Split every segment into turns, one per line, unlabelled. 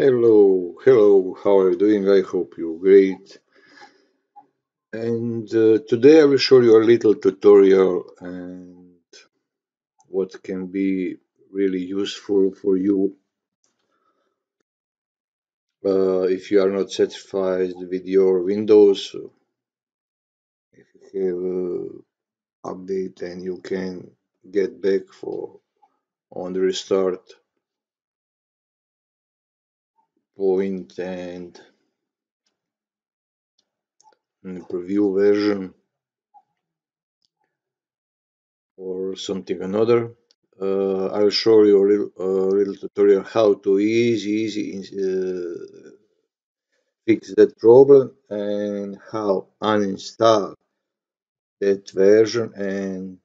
Hello, hello, how are you doing? I hope you're great. And uh, today I will show you a little tutorial and what can be really useful for you uh, if you are not satisfied with your Windows. If you have update and you can get back for on the restart point and preview version or something another. Uh, I'll show you a little, little tutorial how to easy, easy uh, fix that problem and how uninstall that version and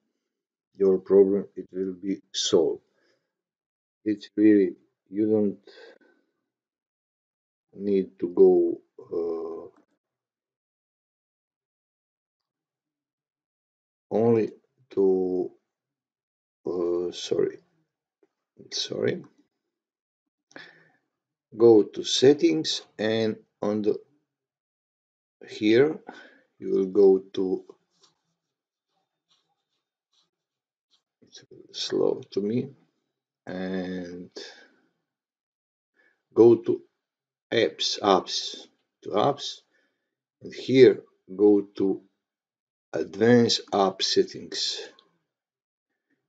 your problem it will be solved. It's really you don't need to go uh, only to uh, sorry sorry. Go to settings and on the here you will go to slow to me and go to apps apps to apps and here go to advanced app settings.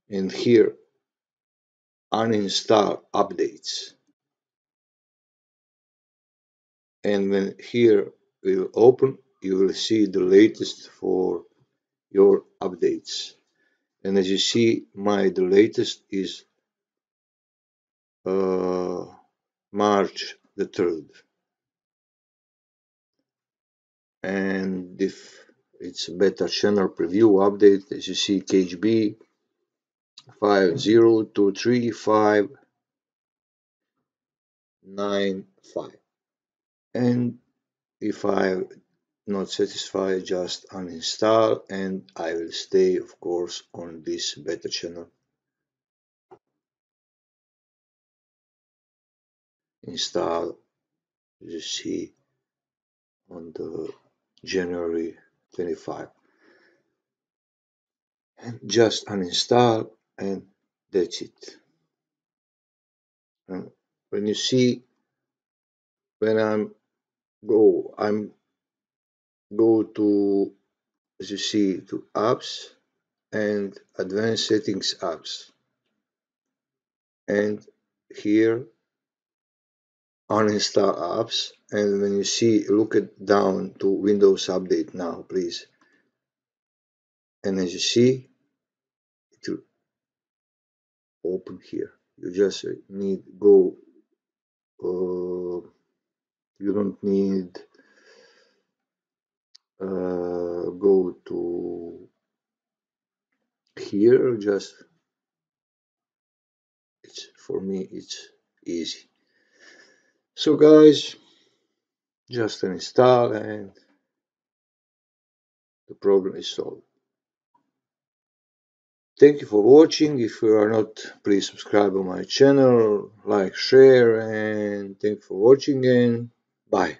And here uninstall updates. And when here will open you will see the latest for your updates. And as you see my the latest is uh, March the 3rd and if it's a beta channel preview update as you see KHB 5023595 and if I'm not satisfied just uninstall and I will stay of course on this beta channel install you see on the January 25 and just uninstall and that's it. And when you see when I'm go I'm go to as you see to apps and advanced settings apps. And here uninstall apps and when you see look it down to Windows Update now please. And as you see it will open here. You just need go uh, you don't need uh, go to here just it's for me it's easy so guys just an install and the problem is solved Thank you for watching. If you are not, please subscribe on my channel, like, share, and thank you for watching and bye.